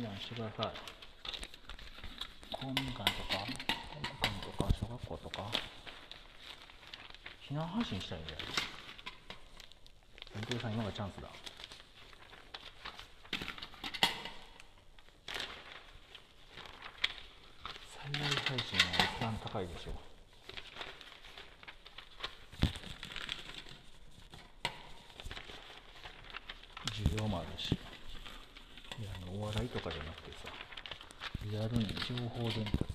避難してください。公民館とか体育館とか小学校とか。避難配信したいんだよ本当さん今がチャンスだ。最大配信は一番高いでしょ。う需要もあるしいやあのお笑いとかじゃなくてさリアルに情報伝達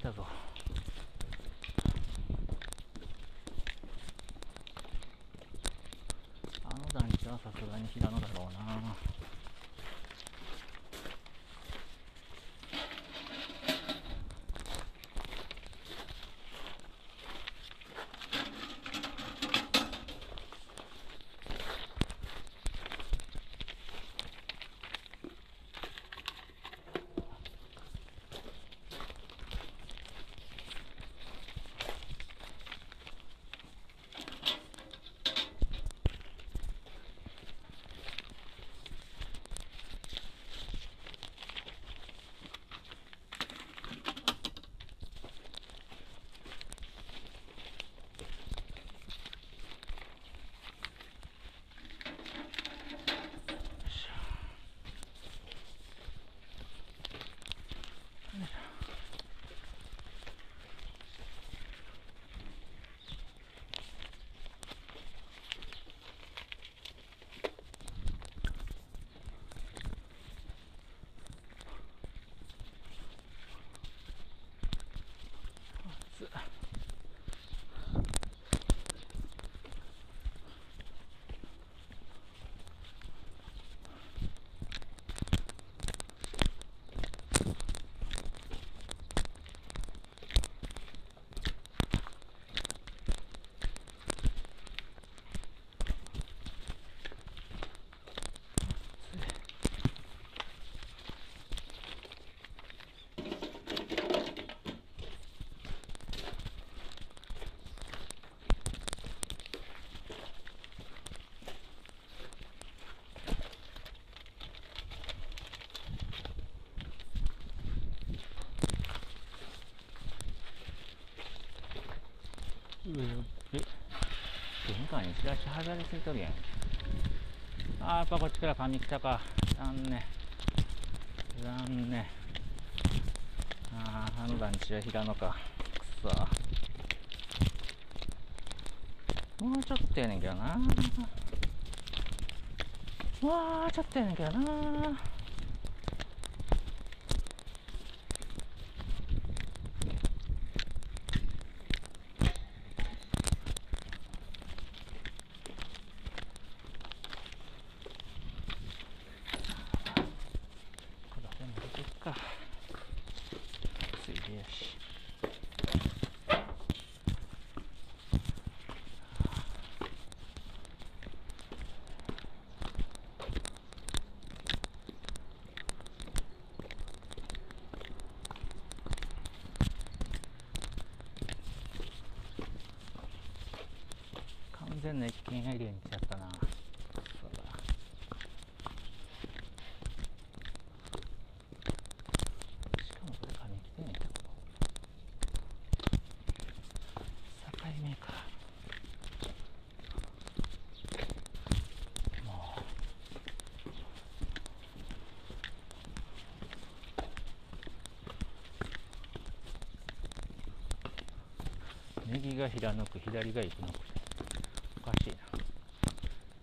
きたぞ。あの団地はさすがに平野だろうな。上え玄関にチラシ貼られてとるやん。あーやっぱこっちから噛み来たか。残念。残念。あああの団地は平野か。くそ。もうちょっとやねんけどな。もうちょっとやねんけどなこれ全部出てくかついでやし全な一軒エリアに来ちゃったなそうだしかもこれ金来てないんだけど境目かもう右が平野区左が生野区おかしいな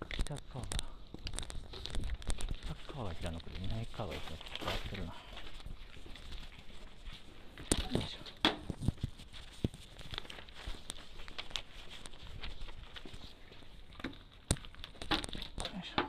北側が北側が平野区で南側が生野区変わってるなよいしょよいしょ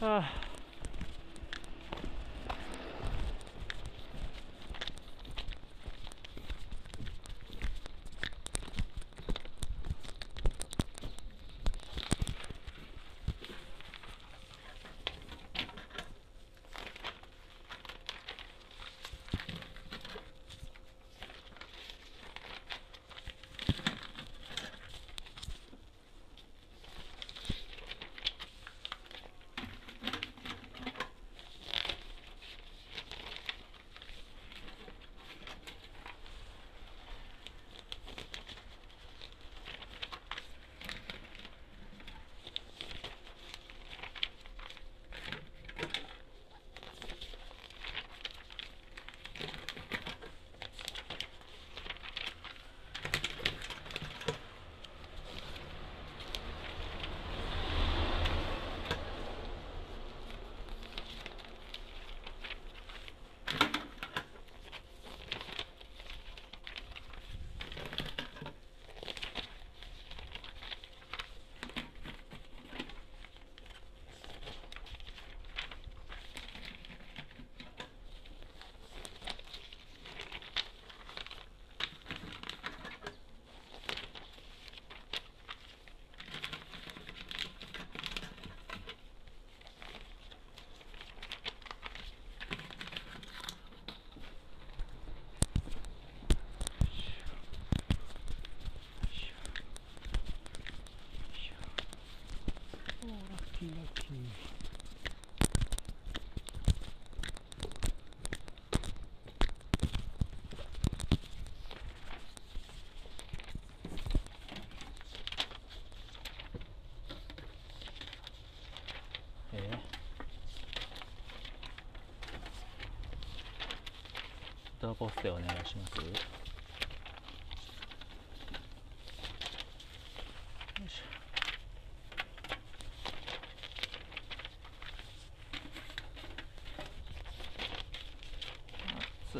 あドアポストでお願いします。よいしょ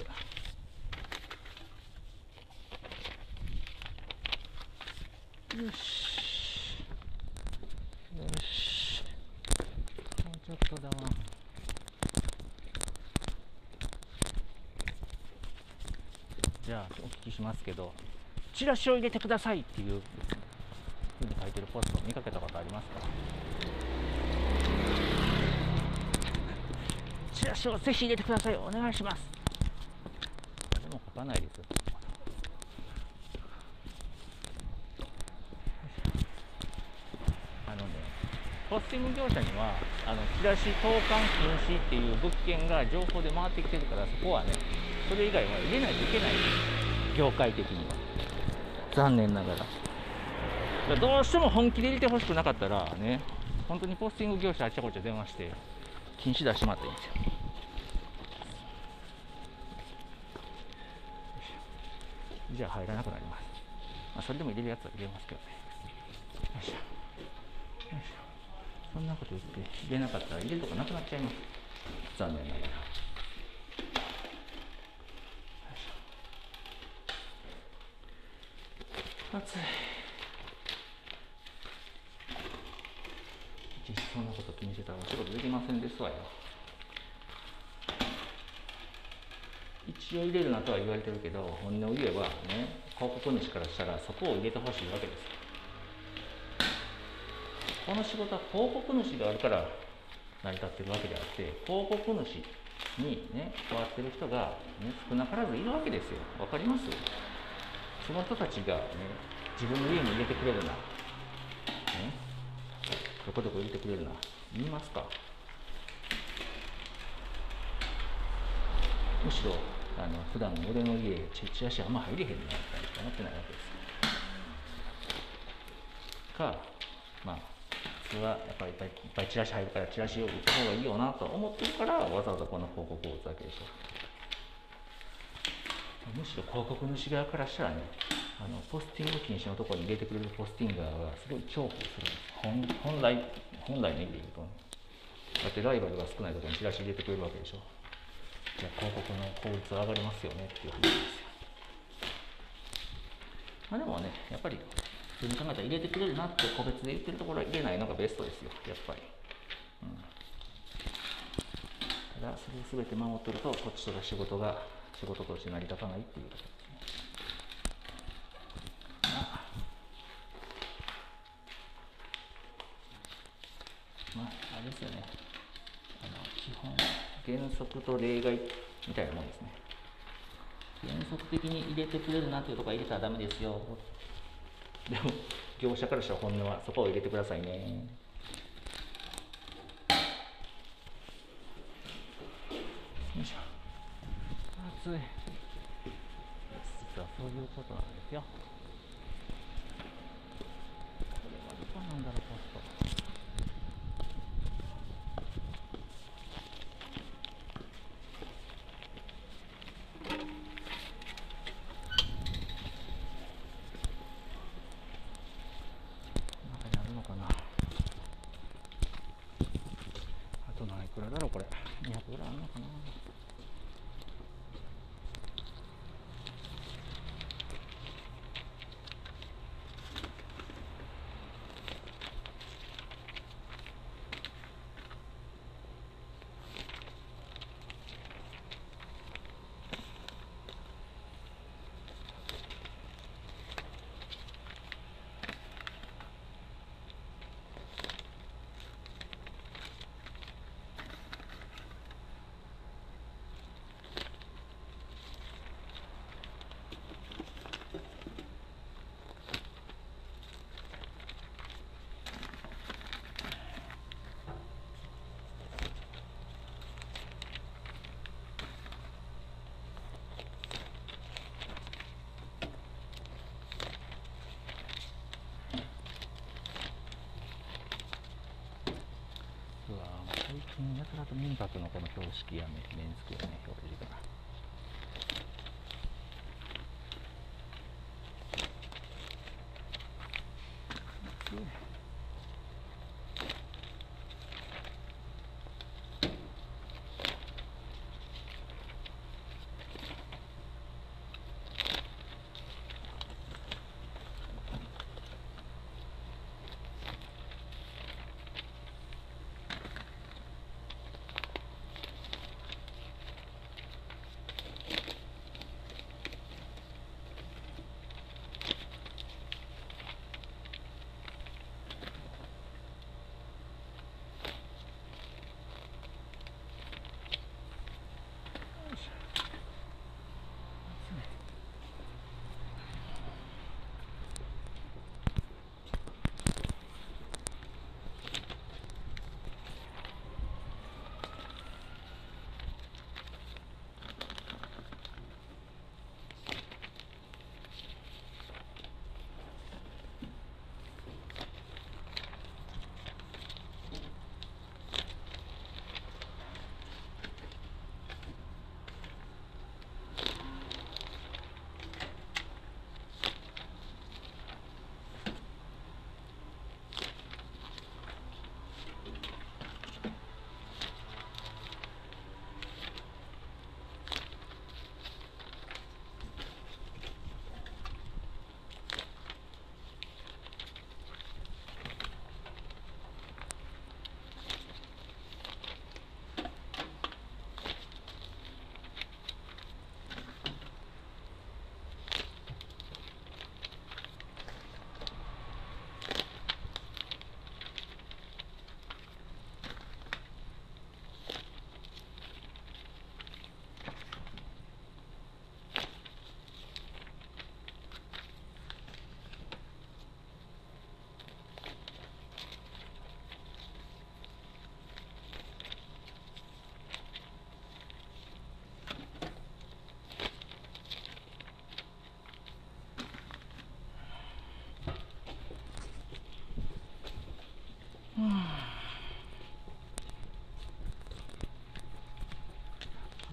よし。よし。もうちょっとだわ。じゃあお聞きしますけどチラシを入れてくださいっていうふうに書いてるポスト見かけたことありますか？チラシをぜひ入れてください。お願いします。でも書かないですよ。あのねポスティング業者にはあのチラシ投函禁止っていう物件が情報で回ってきてるからそこはねそれ以外は入れないといけない。業界的には。残念ながら。どうしても本気で入れてほしくなかったらね本当にポスティング業者あちゃこちゃ電話して禁止出してもらったらいいんですよ。じゃあ入らなくなります、まあ、それでも入れるやつは入れますけどね。よいしょ。よいしょ。そんなこと言って入れなかったら入れるとこなくなっちゃいます。残念ながら暑い。実質そんなこと気にしてたらお仕事できませんですわよ。一応入れるなとは言われてるけど本音を言えばね広告主からしたらそこを入れてほしいわけです。この仕事は広告主があるから成り立ってるわけであって広告主にね変わってる人が、ね、少なからずいるわけですよ。わかります？その人たちがね自分の家に入れてくれるな、ね、どこどこ入れてくれるな。言いますか。むしろあの普段俺の家チチラシあんま入れへんなみたいな思ってないわけです。かまあ普通はやっぱりいっぱいいっぱいチラシ入るからチラシを売った方がいいよなと思ってるからわざわざこの広告を打つわけでしょ。むしろ広告主側からしたらねあのポスティング禁止のところに入れてくれるポスティンガーはすごい重宝する。んです本本来本来の意味で言うと、ね、だってライバルが少ないところにチラシ入れてくれるわけでしょ。じゃあ広告の効率は上がりますよねっていう話ですよ。まあでもねやっぱり普通に考えたら入れてくれるなって個別で言ってるところは入れないのがベストですよ。やっぱり、うん、ただそれを全て守ってるとこっちとら仕事が仕事として成り立たないっていうことですねまあ、あれですよねあの基本原則と例外みたいなもんですね原則的に入れてくれるなというところは入れたらダメですよでも業者からしたら本音はそこを入れてくださいねよいしょ暑い実はそういうことなんですよこれはどこなんだろうポスト中にあるのかなあと何いくらだろうこれ。200ぐらいあるのかなうわもう最近やたらと民泊のこの標識や目目につくよね表示が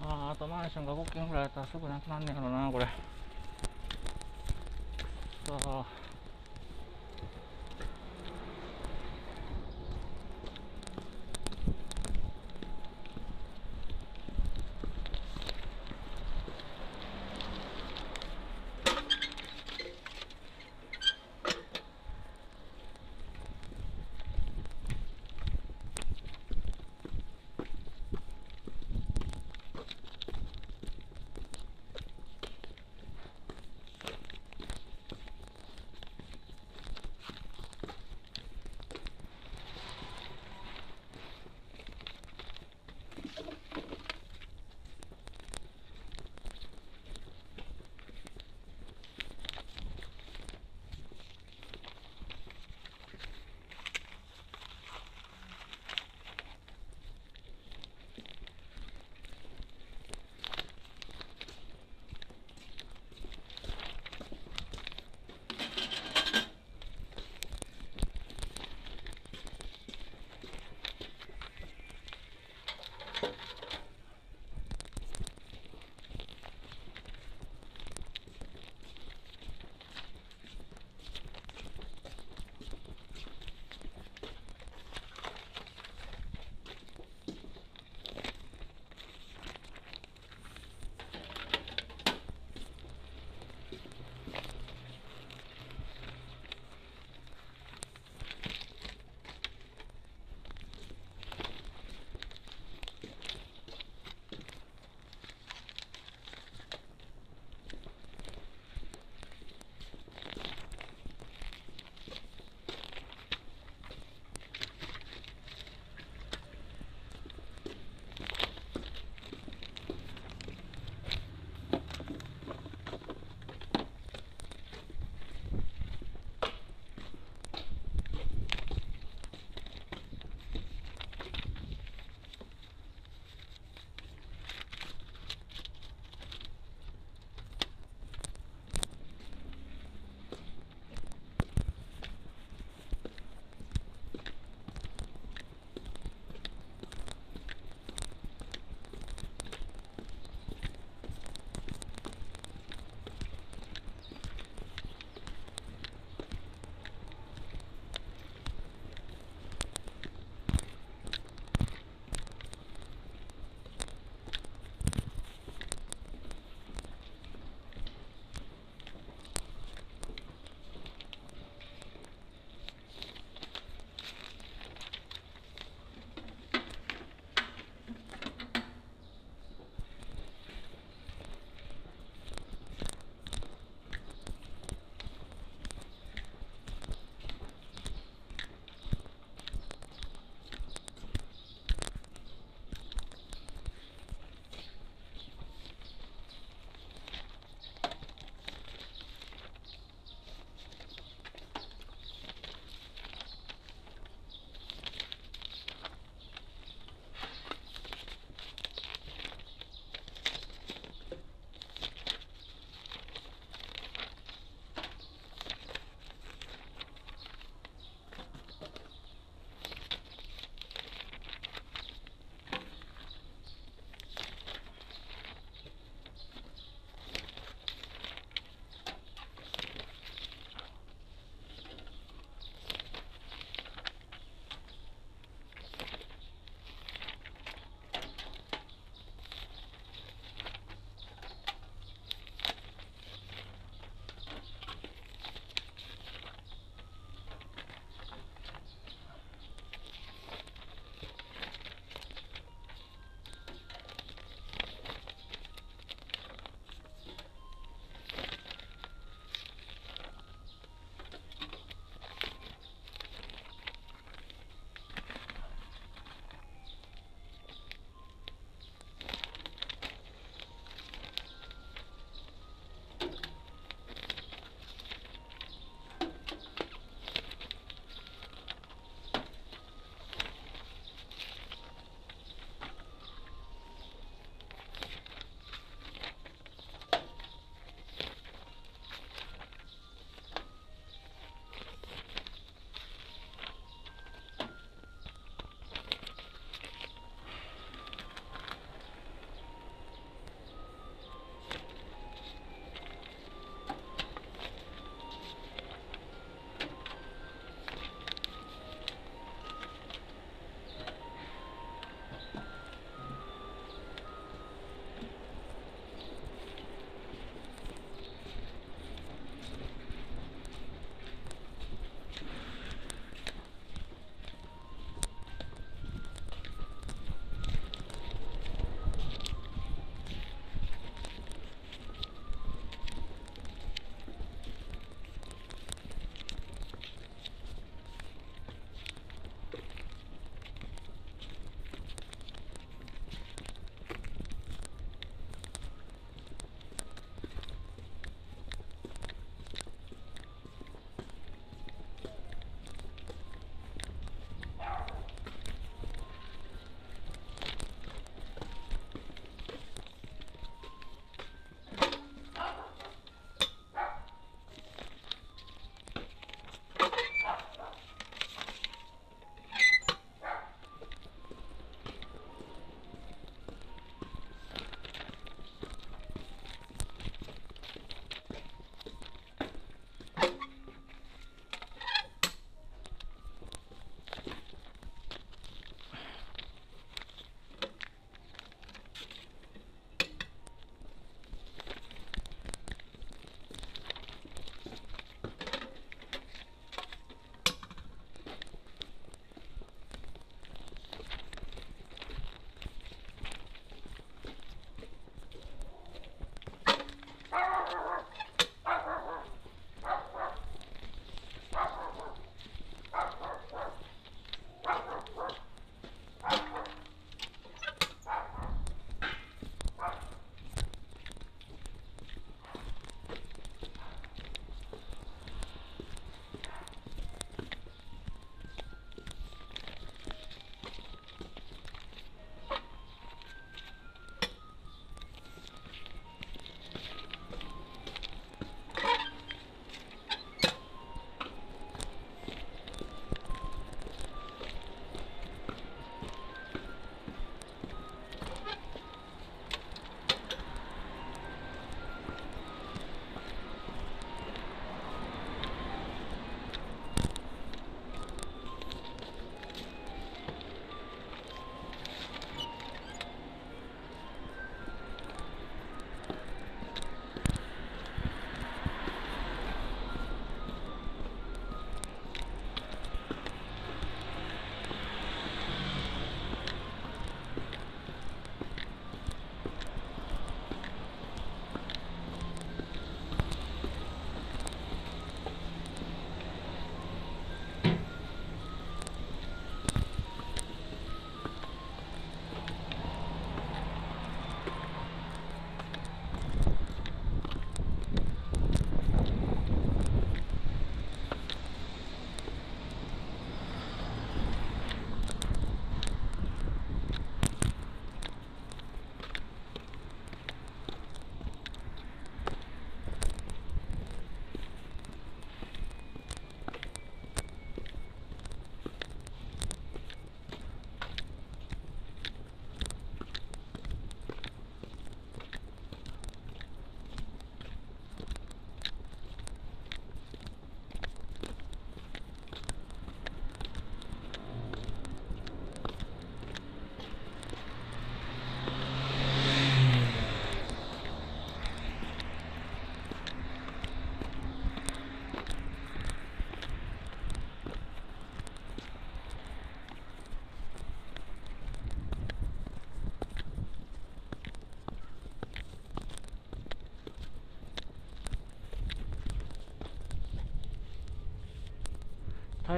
あとマンションが5軒ぐらいあったらすぐなくなんねやろなこれ。くそ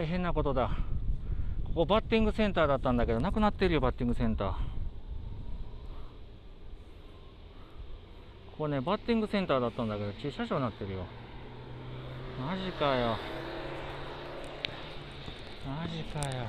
大変なことだ。ここバッティングセンターだったんだけどなくなってるよバッティングセンター。ここねバッティングセンターだったんだけど駐車場になってるよ。マジかよ。マジかよ。